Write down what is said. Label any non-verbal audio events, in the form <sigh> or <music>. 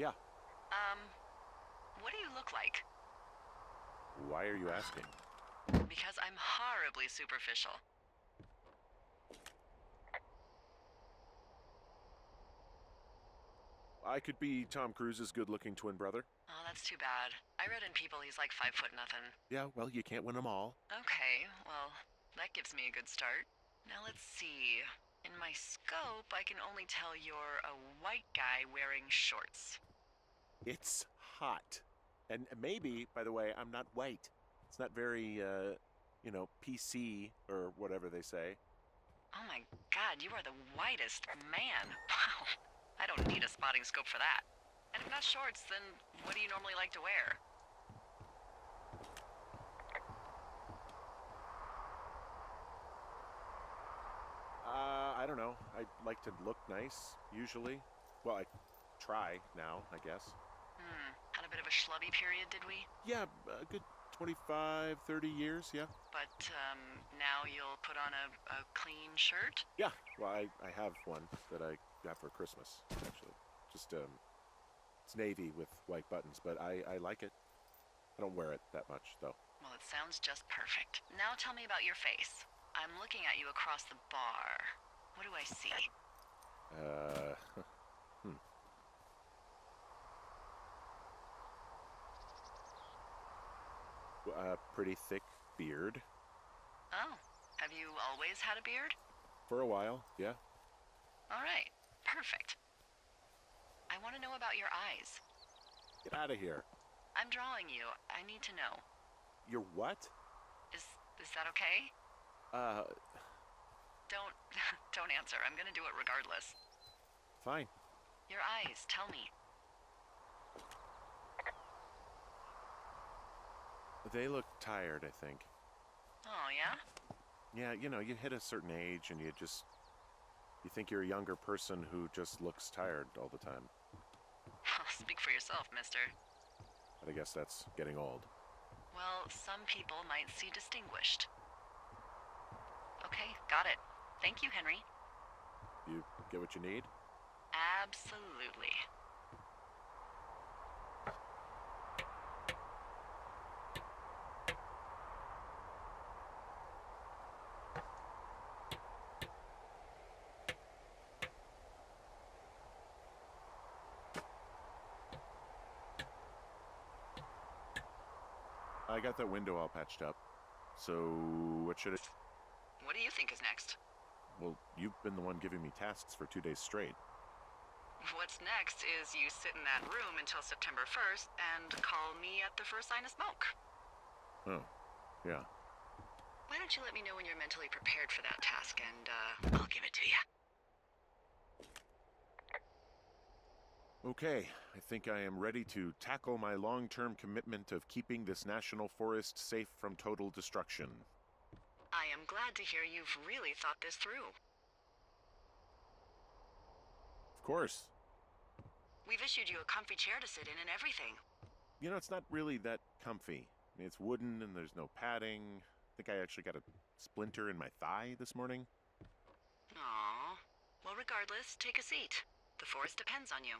Yeah. Um, what do you look like? Why are you asking? Because I'm horribly superficial. I could be Tom Cruise's good-looking twin brother. Oh, that's too bad. I read in People he's like five foot nothing. Yeah, well, you can't win them all. Okay, well, that gives me a good start. Now let's see. In my scope, I can only tell you're a white guy wearing shorts. It's hot. And maybe, by the way, I'm not white. It's not very, uh, you know, PC or whatever they say. Oh my god, you are the whitest man. Wow. I don't need a spotting scope for that. And if not shorts, then what do you normally like to wear? Uh, I don't know. I like to look nice, usually. Well, I try now, I guess. Hmm, had a bit of a schlubby period, did we? Yeah, a good 25, 30 years, yeah. But, um, now you'll put on a, a clean shirt? Yeah, well, I, I have one that I got for Christmas, actually. Just, um, it's navy with white buttons, but I, I like it. I don't wear it that much, though. Well, it sounds just perfect. Now tell me about your face. I'm looking at you across the bar. What do I see? Uh, <laughs> A pretty thick beard. Oh, have you always had a beard? For a while, yeah. All right, perfect. I want to know about your eyes. Get out of here. I'm drawing you. I need to know. You're what? Is is that okay? Uh, Don't <laughs> don't answer. I'm going to do it regardless. fine. Your eyes, tell me. They look tired, I think. Oh, yeah? Yeah, you know, you hit a certain age and you just. You think you're a younger person who just looks tired all the time. <laughs> Speak for yourself, mister. But I guess that's getting old. Well, some people might see distinguished. Okay, got it. Thank you, Henry. You get what you need? Absolutely. I got that window all patched up. So, what should it. What do you think is next? Well, you've been the one giving me tasks for two days straight. What's next is you sit in that room until September 1st and call me at the first sign of smoke. Oh, yeah. Why don't you let me know when you're mentally prepared for that task and uh, I'll give it to you. Okay, I think I am ready to tackle my long term commitment of keeping this national forest safe from total destruction. I am glad to hear you've really thought this through. Of course. We've issued you a comfy chair to sit in and everything. You know, it's not really that comfy. I mean, it's wooden and there's no padding. I think I actually got a splinter in my thigh this morning. Aww. Well, regardless, take a seat. The forest depends on you.